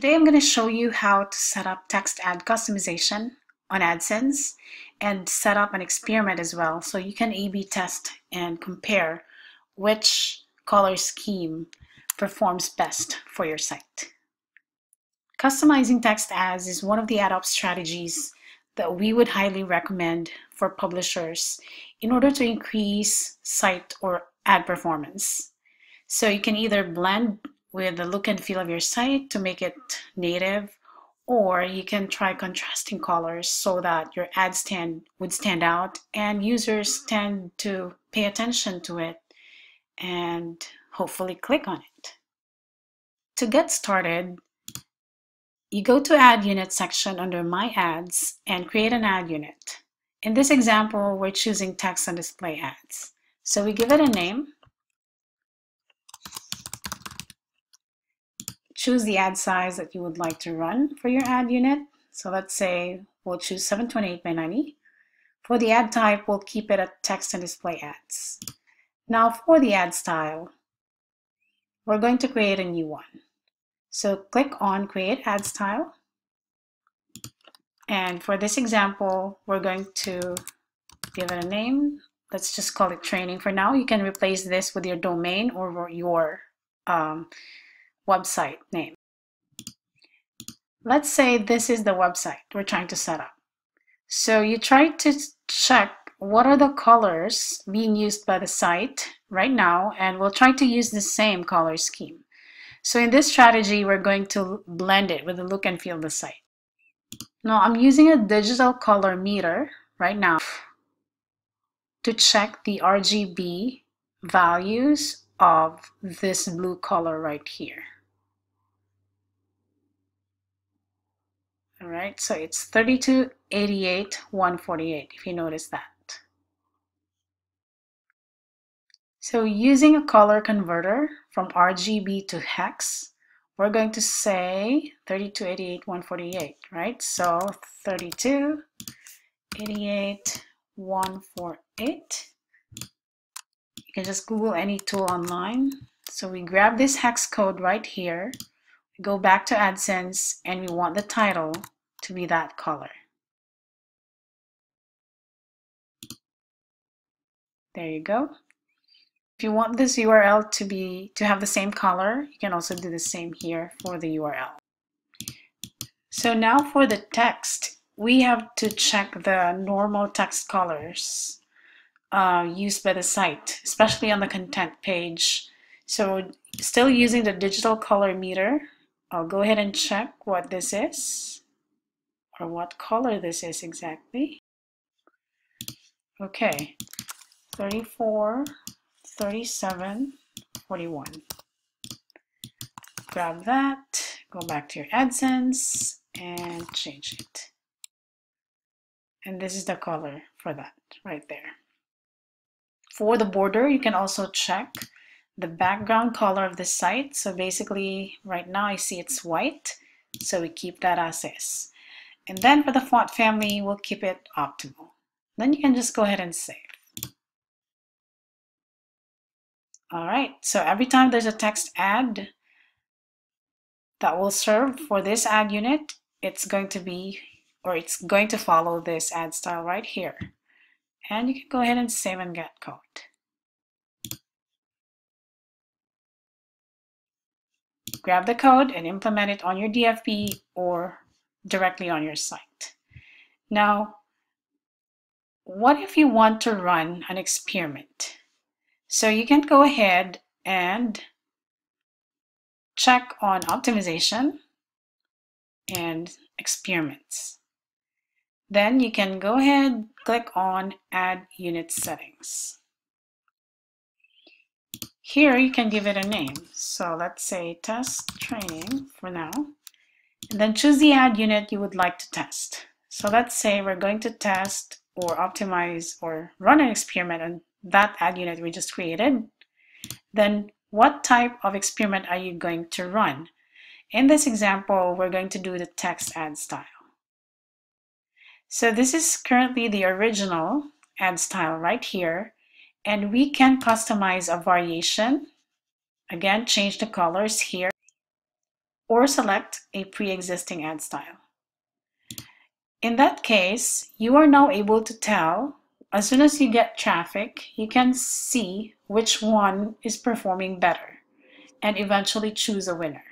Today I'm going to show you how to set up text ad customization on AdSense and set up an experiment as well so you can A-B test and compare which color scheme performs best for your site. Customizing text ads is one of the ad op strategies that we would highly recommend for publishers in order to increase site or ad performance. So you can either blend with the look and feel of your site to make it native or you can try contrasting colors so that your ad stand would stand out and users tend to pay attention to it and hopefully click on it. To get started, you go to Ad Unit section under My Ads and create an ad unit. In this example, we're choosing text and display ads. So we give it a name choose the ad size that you would like to run for your ad unit. So let's say we'll choose 728 by 90. For the ad type, we'll keep it at text and display ads. Now for the ad style, we're going to create a new one. So click on create ad style. And for this example, we're going to give it a name. Let's just call it training for now. You can replace this with your domain or your um, website name. Let's say this is the website we're trying to set up. So you try to check what are the colors being used by the site right now, and we'll try to use the same color scheme. So in this strategy, we're going to blend it with the look and feel of the site. Now I'm using a digital color meter right now to check the RGB values of this blue color right here. All right, so it's 32, 88, 148, if you notice that. So using a color converter from RGB to hex, we're going to say 32, 88, 148, right? So 32, 88, 148. You can just Google any tool online. So we grab this hex code right here go back to AdSense and we want the title to be that color. There you go. If you want this URL to be to have the same color, you can also do the same here for the URL. So now for the text, we have to check the normal text colors uh, used by the site, especially on the content page. So still using the digital color meter, I'll go ahead and check what this is or what color this is exactly. Okay, 34, 37, 41. Grab that, go back to your AdSense and change it. And this is the color for that right there. For the border, you can also check the background color of the site. So basically right now I see it's white. So we keep that as is. And then for the font family, we'll keep it optimal. Then you can just go ahead and save. All right, so every time there's a text ad that will serve for this ad unit, it's going to be, or it's going to follow this ad style right here. And you can go ahead and save and get code. grab the code and implement it on your DFP or directly on your site. Now, what if you want to run an experiment? So you can go ahead and check on optimization and experiments. Then you can go ahead, click on ad unit settings. Here you can give it a name. So let's say test training for now. And then choose the ad unit you would like to test. So let's say we're going to test or optimize or run an experiment on that ad unit we just created. Then what type of experiment are you going to run? In this example, we're going to do the text ad style. So this is currently the original ad style right here. And we can customize a variation. Again, change the colors here. or select a pre-existing ad style. In that case, you are now able to tell, as soon as you get traffic, you can see which one is performing better and eventually choose a winner.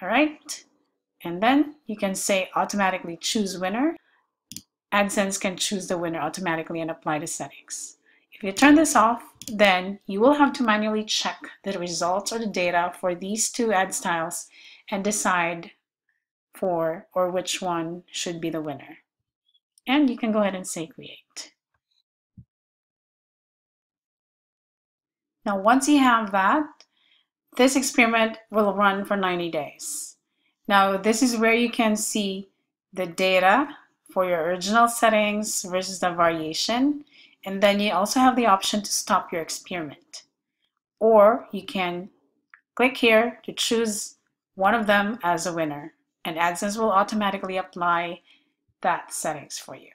All right, and then you can say automatically choose winner. AdSense can choose the winner automatically and apply the settings. If you turn this off, then you will have to manually check the results or the data for these two ad styles and decide for or which one should be the winner. And you can go ahead and say create. Now, once you have that, this experiment will run for 90 days. Now, this is where you can see the data for your original settings versus the variation. And then you also have the option to stop your experiment. Or you can click here to choose one of them as a winner and AdSense will automatically apply that settings for you.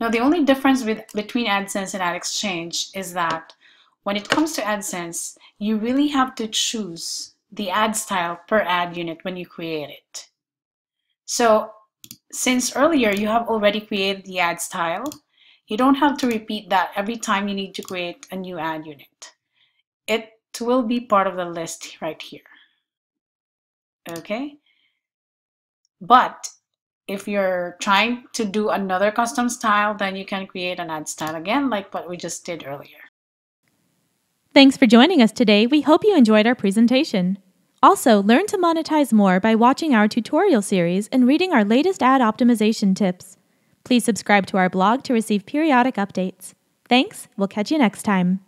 Now the only difference with, between AdSense and AdExchange is that when it comes to AdSense, you really have to choose the ad style per ad unit when you create it. So since earlier you have already created the ad style, you don't have to repeat that every time you need to create a new ad unit. It will be part of the list right here. Okay, but if you're trying to do another custom style, then you can create an ad style again, like what we just did earlier. Thanks for joining us today. We hope you enjoyed our presentation. Also, learn to monetize more by watching our tutorial series and reading our latest ad optimization tips. Please subscribe to our blog to receive periodic updates. Thanks, we'll catch you next time.